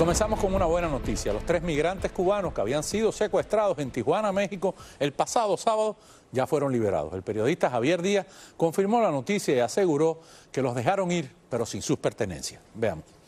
comenzamos con una buena noticia. Los tres migrantes cubanos que habían sido secuestrados en Tijuana, México, el pasado sábado, ya fueron liberados. El periodista Javier Díaz confirmó la noticia y aseguró que los dejaron ir, pero sin sus pertenencias. Veamos.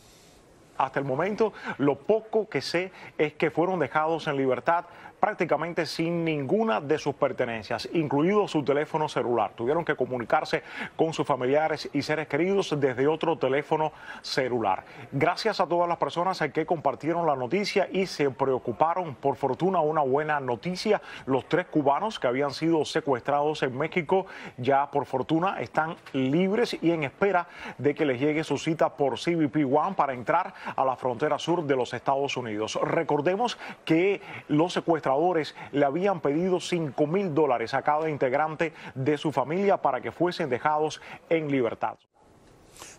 Hasta el momento, lo poco que sé es que fueron dejados en libertad prácticamente sin ninguna de sus pertenencias, incluido su teléfono celular. Tuvieron que comunicarse con sus familiares y seres queridos desde otro teléfono celular. Gracias a todas las personas que compartieron la noticia y se preocuparon. Por fortuna, una buena noticia. Los tres cubanos que habían sido secuestrados en México ya por fortuna están libres y en espera de que les llegue su cita por CBP One para entrar a la frontera sur de los Estados Unidos. Recordemos que los secuestradores le habían pedido 5 mil dólares a cada integrante de su familia para que fuesen dejados en libertad.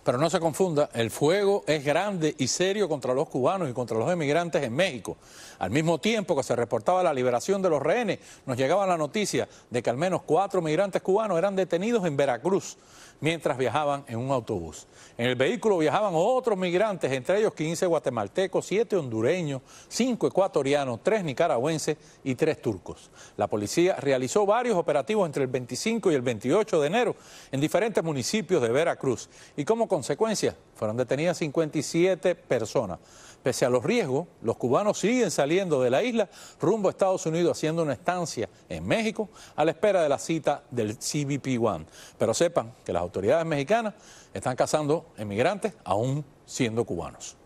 Pero no se confunda, el fuego es grande y serio contra los cubanos y contra los emigrantes en México. Al mismo tiempo que se reportaba la liberación de los rehenes, nos llegaba la noticia de que al menos cuatro migrantes cubanos eran detenidos en Veracruz mientras viajaban en un autobús. En el vehículo viajaban otros migrantes, entre ellos 15 guatemaltecos, 7 hondureños, 5 ecuatorianos, 3 nicaragüenses y 3 turcos. La policía realizó varios operativos entre el 25 y el 28 de enero en diferentes municipios de Veracruz y como consecuencia fueron detenidas 57 personas. Pese a los riesgos, los cubanos siguen saliendo de la isla rumbo a Estados Unidos haciendo una estancia en México a la espera de la cita del CBP One. Pero sepan que las autoridades mexicanas están cazando emigrantes aún siendo cubanos.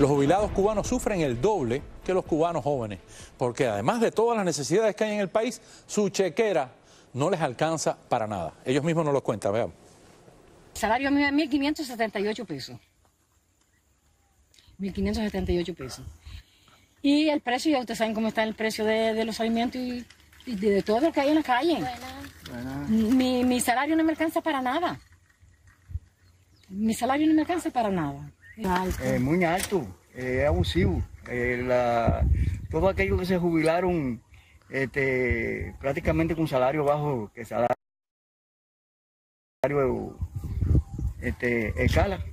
Los jubilados cubanos sufren el doble que los cubanos jóvenes, porque además de todas las necesidades que hay en el país, su chequera no les alcanza para nada. Ellos mismos nos lo cuentan, veamos. El salario mío es 1.578 pesos. 1.578 pesos. Y el precio, ya ustedes saben cómo está el precio de, los alimentos y, de, todo lo que hay en la calle. Mi, mi, salario no me alcanza para nada. Mi salario no me alcanza para nada. Es muy alto, es abusivo. Eh, la, todo aquello que se jubilaron este, prácticamente con salario bajo, que salario este, escala,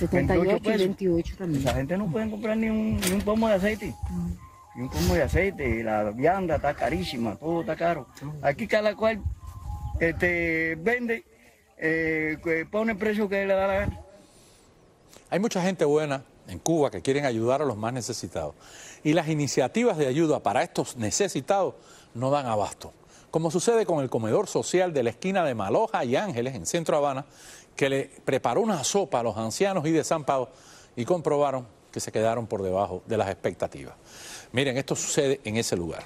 1578 pesos. 28 también. La gente no puede comprar ni un, ni un pomo de aceite. Mm. Ni un pomo de aceite, la vianda está carísima, todo está caro. Aquí cada cual este, vende, eh, pone el precio que le da la gana. Hay mucha gente buena en Cuba que quieren ayudar a los más necesitados. Y las iniciativas de ayuda para estos necesitados no dan abasto. Como sucede con el comedor social de la esquina de Maloja y Ángeles en Centro Habana, que le preparó una sopa a los ancianos y desamparados y comprobaron que se quedaron por debajo de las expectativas. Miren, esto sucede en ese lugar.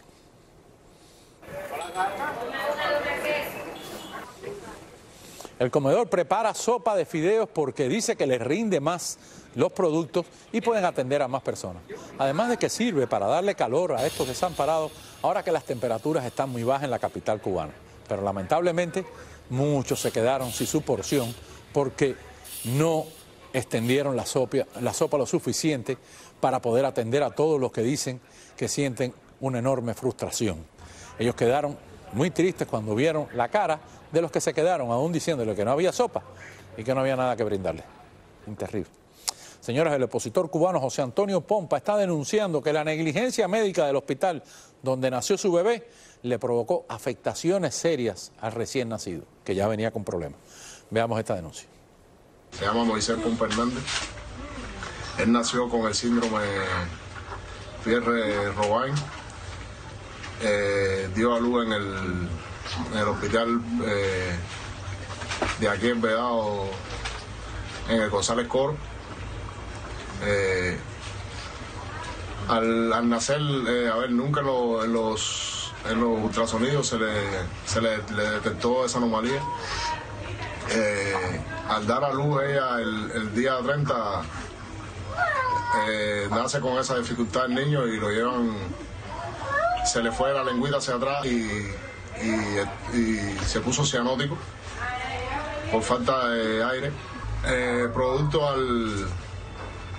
El comedor prepara sopa de fideos porque dice que les rinde más los productos y pueden atender a más personas. Además de que sirve para darle calor a estos desamparados ahora que las temperaturas están muy bajas en la capital cubana. Pero lamentablemente muchos se quedaron sin su porción porque no extendieron la sopa, lo suficiente para poder atender a todos los que dicen que sienten una enorme frustración. Ellos quedaron muy tristes cuando vieron la cara de los que se quedaron, aún diciéndole que no había sopa y que no había nada que brindarle. Terrible. Señoras, el opositor cubano José Antonio Pompa está denunciando que la negligencia médica del hospital donde nació su bebé le provocó afectaciones serias al recién nacido, que ya venía con problemas. Veamos esta denuncia. Se llama Moisés Pompa Hernández. Él nació con el síndrome Fierre-Robain. Eh, dio a luz en el el hospital eh, de aquí en Vedado, en el González Coro. Eh, al, nacer, eh, a ver, nunca en, los, los ultrasonidos se le, se le, detectó esa anomalía. Al dar a luz ella el, día 30, nace con esa dificultad el niño y lo llevan, se le fue la lengüita hacia atrás y y, se puso cianótico por falta de aire. Eh, producto al,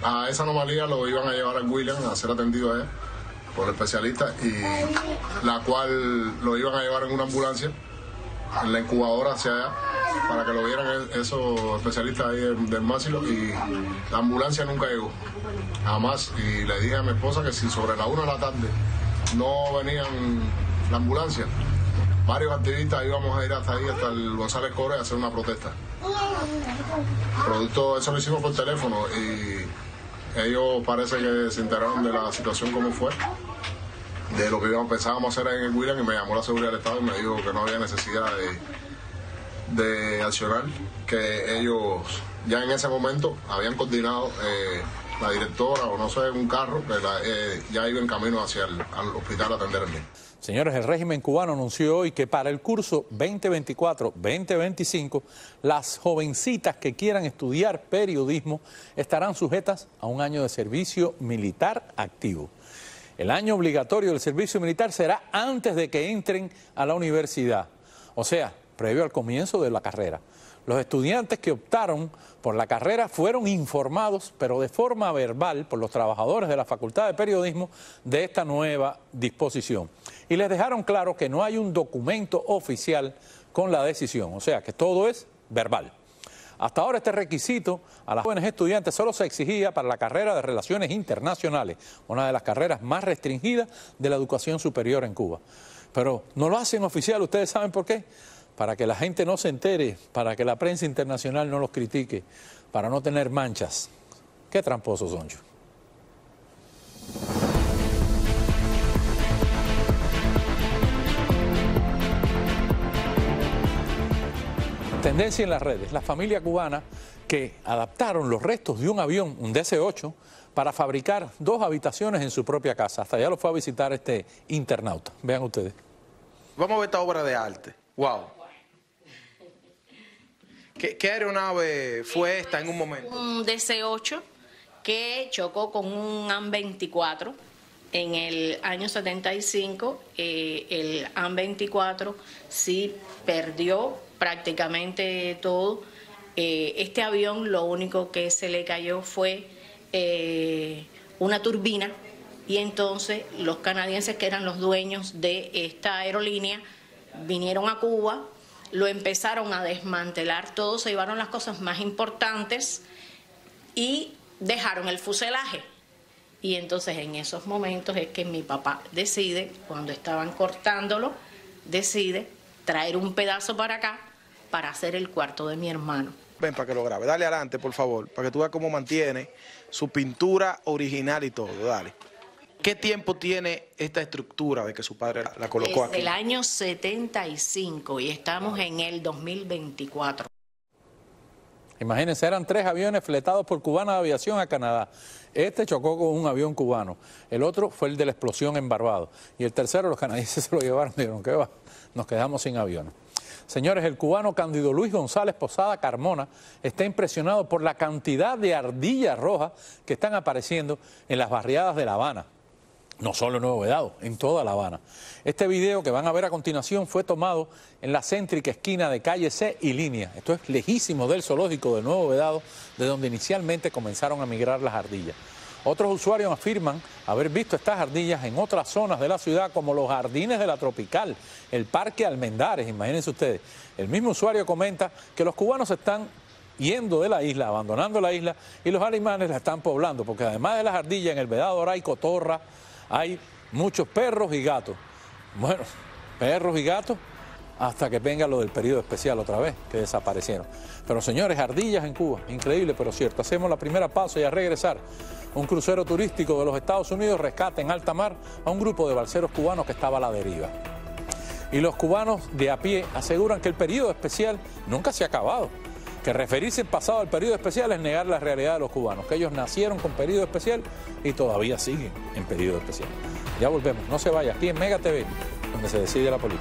a esa anomalía lo iban a llevar al William a ser atendido a él. por el especialista y la cual lo iban a llevar en una ambulancia en la incubadora hacia allá para que lo vieran esos especialistas ahí del, del y la ambulancia nunca llegó, jamás. Y le dije a mi esposa que si sobre la una de la tarde no venían la ambulancia, varios activistas íbamos a ir hasta ahí, hasta el González Core a hacer una protesta. Producto, eso lo hicimos por teléfono y ellos parece que se enteraron de la situación como fue de lo que pensábamos hacer en el William y me llamó la seguridad del Estado y me dijo que no había necesidad de, de accionar, que ellos ya en ese momento habían coordinado eh, la directora o no sé, un carro que eh, ya iba en camino hacia el al hospital a atender. Señores, el régimen cubano anunció hoy que para el curso 2024-2025 las jovencitas que quieran estudiar periodismo estarán sujetas a un año de servicio militar activo. El año obligatorio del servicio militar será antes de que entren a la universidad, o sea, previo al comienzo de la carrera. Los estudiantes que optaron por la carrera fueron informados, pero de forma verbal, por los trabajadores de la Facultad de Periodismo de esta nueva disposición. Y les dejaron claro que no hay un documento oficial con la decisión, o sea que todo es verbal. Hasta ahora este requisito a las jóvenes estudiantes solo se exigía para la carrera de Relaciones Internacionales, una de las carreras más restringidas de la educación superior en Cuba. Pero no lo hacen oficial, ¿ustedes saben por qué? Para que la gente no se entere, para que la prensa internacional no los critique, para no tener manchas. Qué tramposos son yo. Tendencia en las redes, la familia cubana que adaptaron los restos de un avión, un DC-8, para fabricar dos habitaciones en su propia casa. Hasta allá lo fue a visitar este internauta. Vean ustedes. Vamos a ver esta obra de arte. ¡Wow! ¿Qué, aeronave fue esta en un momento? Un DC-8 que chocó con un AN-24 en el año 75. Eh, el AN-24 sí perdió prácticamente todo. Eh, este avión lo único que se le cayó fue eh, una turbina y entonces los canadienses que eran los dueños de esta aerolínea vinieron a Cuba, lo empezaron a desmantelar todo, se llevaron las cosas más importantes y dejaron el fuselaje. Y entonces en esos momentos es que mi papá decide, cuando estaban cortándolo, decide traer un pedazo para acá para hacer el cuarto de mi hermano. Ven para que lo grabe. Dale adelante, por favor, para que tú veas cómo mantiene su pintura original y todo. Dale. ¿Qué tiempo tiene esta estructura de que su padre la, la colocó Desde aquí? el año 75 y estamos en el 2024. Imagínense, eran tres aviones fletados por Cubana de Aviación a Canadá. Este chocó con un avión cubano. El otro fue el de la explosión en Barbados. Y el tercero, los canadienses se lo llevaron. Dijeron, ¿qué va? Nos quedamos sin aviones. Señores, el cubano Cándido Luis González Posada Carmona está impresionado por la cantidad de ardillas rojas que están apareciendo en las barriadas de La Habana. No solo en Nuevo Vedado, en toda La Habana. Este video que van a ver a continuación fue tomado en la céntrica esquina de calle C y línea. Esto es lejísimo del zoológico de Nuevo Vedado, de donde inicialmente comenzaron a migrar las ardillas. Otros usuarios afirman haber visto estas ardillas en otras zonas de la ciudad, como los jardines de la Tropical, el Parque Almendares, imagínense ustedes. El mismo usuario comenta que los cubanos están yendo de la isla, abandonando la isla, y los animales la están poblando, porque además de las ardillas, en el Vedado ahora hay cotorra, hay muchos perros y gatos. Bueno, perros y gatos hasta que venga lo del periodo especial otra vez, que desaparecieron. Pero señores, ardillas en Cuba, increíble pero cierto. Hacemos la primera pausa y a regresar, un crucero turístico de los Estados Unidos rescata en alta mar a un grupo de balseros cubanos que estaba a la deriva. Y los cubanos de a pie aseguran que el periodo especial nunca se ha acabado. Que referirse en pasado al periodo especial es negar la realidad de los cubanos, que ellos nacieron con periodo especial y todavía siguen en periodo especial. Ya volvemos, no se vaya, aquí en Mega TV, donde se decide la política.